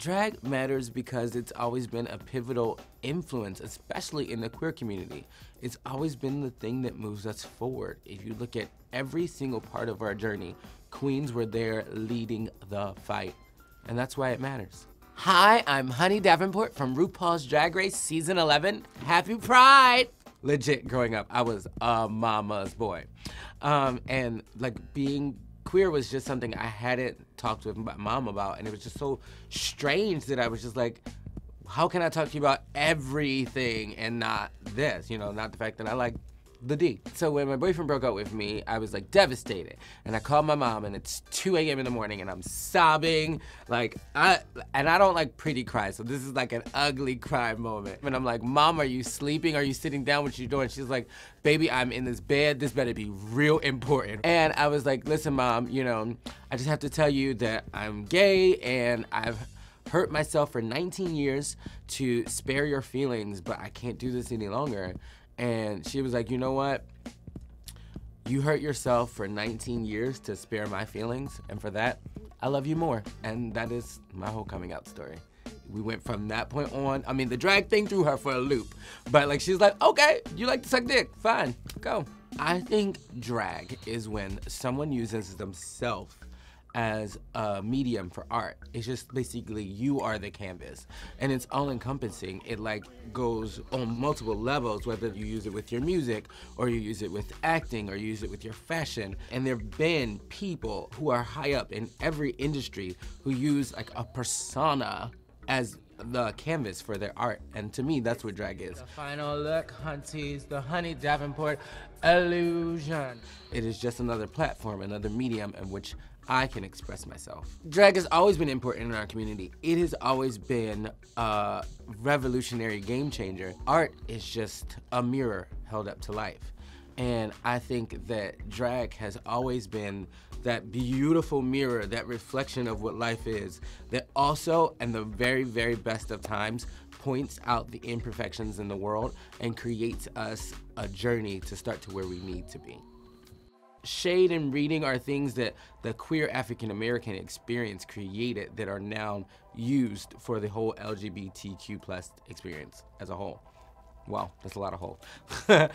Drag matters because it's always been a pivotal influence, especially in the queer community. It's always been the thing that moves us forward. If you look at every single part of our journey, queens were there leading the fight. And that's why it matters. Hi, I'm Honey Davenport from RuPaul's Drag Race Season 11. Happy Pride! Legit, growing up, I was a mama's boy. Um, and like being queer was just something I hadn't talked with my mom about, and it was just so strange that I was just like, how can I talk to you about everything and not this? You know, not the fact that I like the D. So when my boyfriend broke up with me, I was like devastated. And I called my mom and it's 2 a.m. in the morning and I'm sobbing. Like I and I don't like pretty cry, so this is like an ugly cry moment. And I'm like, Mom, are you sleeping? Are you sitting down? What you doing? She's like, baby, I'm in this bed. This better be real important. And I was like, listen, mom, you know, I just have to tell you that I'm gay and I've hurt myself for 19 years to spare your feelings, but I can't do this any longer. And she was like, you know what? You hurt yourself for 19 years to spare my feelings, and for that, I love you more. And that is my whole coming out story. We went from that point on. I mean, the drag thing threw her for a loop, but like she's like, okay, you like to suck dick, fine, go. I think drag is when someone uses themselves as a medium for art. It's just basically you are the canvas and it's all encompassing. It like goes on multiple levels, whether you use it with your music or you use it with acting or you use it with your fashion. And there have been people who are high up in every industry who use like a persona as the canvas for their art. And to me, that's what drag is. The final look, hunties, the Honey Davenport illusion. It is just another platform, another medium in which I can express myself. Drag has always been important in our community. It has always been a revolutionary game changer. Art is just a mirror held up to life. And I think that drag has always been that beautiful mirror, that reflection of what life is, that also, in the very, very best of times, points out the imperfections in the world and creates us a journey to start to where we need to be shade and reading are things that the queer African American experience created that are now used for the whole LGBTQ plus experience as a whole. Wow, that's a lot of whole.